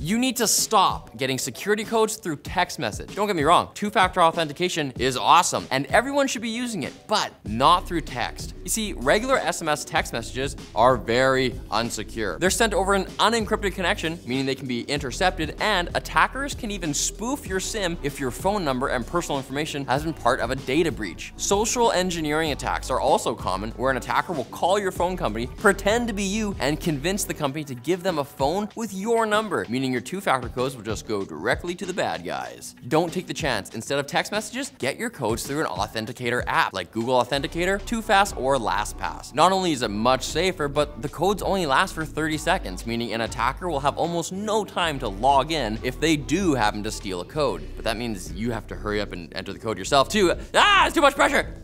You need to stop getting security codes through text message. Don't get me wrong, two-factor authentication is awesome and everyone should be using it, but not through text. You see, regular SMS text messages are very unsecure. They're sent over an unencrypted connection, meaning they can be intercepted, and attackers can even spoof your SIM if your phone number and personal information has been part of a data breach. Social engineering attacks are also common, where an attacker will call your phone company, pretend to be you, and convince the company to give them a phone with your number, meaning your two-factor codes will just go directly to the bad guys. Don't take the chance. Instead of text messages, get your codes through an authenticator app like Google Authenticator, 2FAST, or LastPass. Not only is it much safer, but the codes only last for 30 seconds, meaning an attacker will have almost no time to log in if they do happen to steal a code. But that means you have to hurry up and enter the code yourself too. Ah, it's too much pressure.